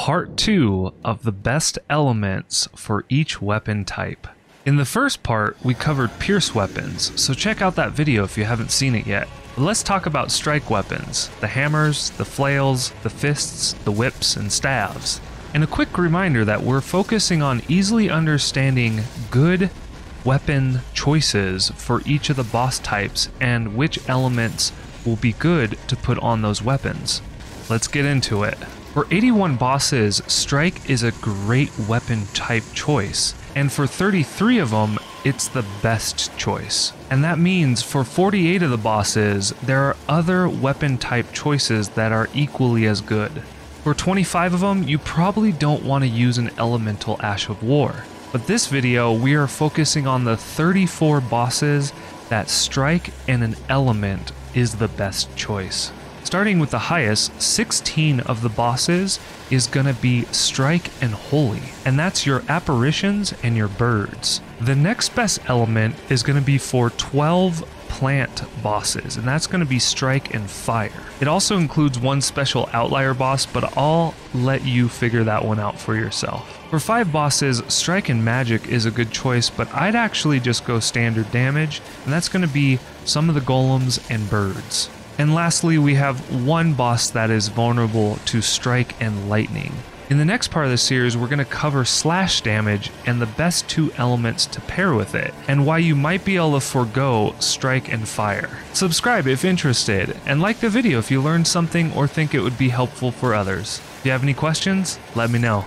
part 2 of the best elements for each weapon type. In the first part, we covered pierce weapons, so check out that video if you haven't seen it yet. But let's talk about strike weapons the hammers, the flails, the fists, the whips, and staves. And a quick reminder that we're focusing on easily understanding good weapon choices for each of the boss types and which elements will be good to put on those weapons. Let's get into it. For 81 bosses, Strike is a great weapon type choice, and for 33 of them, it's the best choice. And that means for 48 of the bosses, there are other weapon type choices that are equally as good. For 25 of them, you probably don't want to use an Elemental Ash of War. But this video, we are focusing on the 34 bosses that Strike and an Element is the best choice. Starting with the highest, 16 of the bosses is going to be Strike and Holy, and that's your apparitions and your birds. The next best element is going to be for 12 plant bosses, and that's going to be Strike and Fire. It also includes one special outlier boss, but I'll let you figure that one out for yourself. For 5 bosses, Strike and Magic is a good choice, but I'd actually just go standard damage, and that's going to be some of the golems and birds. And lastly, we have one boss that is vulnerable to strike and lightning. In the next part of the series, we're going to cover slash damage and the best two elements to pair with it, and why you might be able to forego strike and fire. Subscribe if interested, and like the video if you learned something or think it would be helpful for others. If you have any questions, let me know.